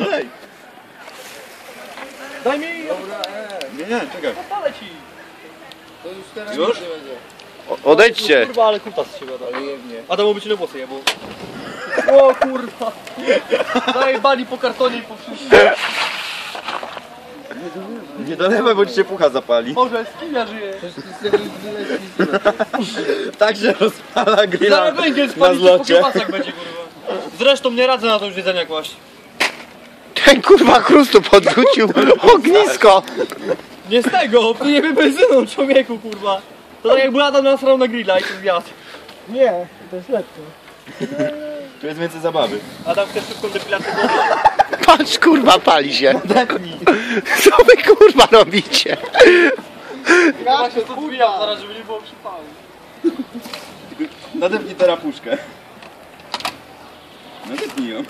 Daj. Daj mi, Nie, nie, czekaj. odpalę ci. To już teraz Już? nic nie będzie. Odejdźcie. Kurwa, ale kuta z siebie. Ale jebnie. A to mógł być na włosy jebło. O kurwa. Daj bali po kartonie i po wszystkim. Nie dolewaj, bo ci się pucha zapali. Boże, z kim ja żyję? Tak się rozpala grilla Zaraz węgiel na spalić po zlocie. kiełbasach będzie kurwa. Zresztą nie radzę na to już jedzenia kłaść. Ten kurwa chrustu podrzucił ognisko. Nie z tego, pijemy benzyną człowieku kurwa. To tak jakby Adam nasrał na grilla i to zjadł. Nie, to jest lekko. Tu jest więcej zabawy. Adam chce szybką depilację głowy. Patrz kurwa pali się. Co wy kurwa robicie? Ja się podbijam zaraz, żeby nie było przypału. Nadepnij teraz puszkę. Nadepnij ją.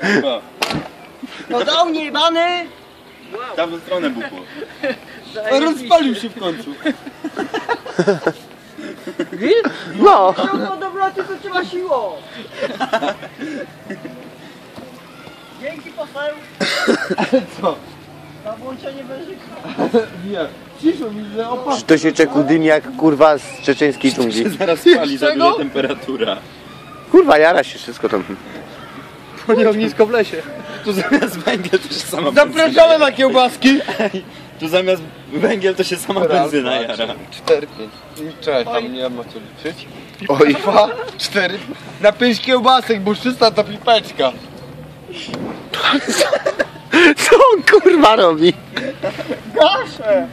Chyba. No dał mnie jebany! W tamtą stronę buchło. Rozpalił się w końcu. No. Ciągło do wlotu to trzeba siłą! Dzięki poseł! Co? Za włączenie wężyka. Nie. Ciszo widzę, opa. Czy to się czeku dymi jak kurwa z czeczeńskiej dżungli? Zaraz spali za duża temperatura. Kurwa jara się wszystko tam. To nie ognisko w lesie. Tu zamiast węgiel to się sama Zapraszamy na kiełbaski. Tu zamiast węgiel to się sama benzyna jara. 4, 5. Cześć, tam nie ma co liczyć. Oj. Dwa, cztery. Na pięć kiełbasek, bo 300 to pipeczka. Co on kurwa robi? Gaszę!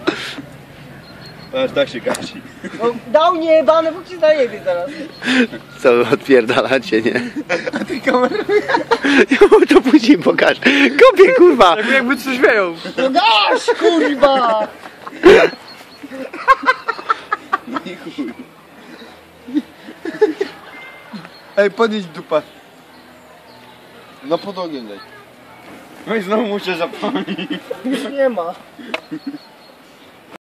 Aż tak się gasi. No, dał mnie jebany, bo ci zajebie zaraz. Co wy odpierdalacie, nie? A ty kamerę? Ja mu to później pokażę. Kopię kurwa. Jakby, jakby coś wieją. No gaś, kurwa! No i chuj. Ej, podnieś dupę. Na pod ogień leć. No i znowu muszę zapomnieć. Już nie ma.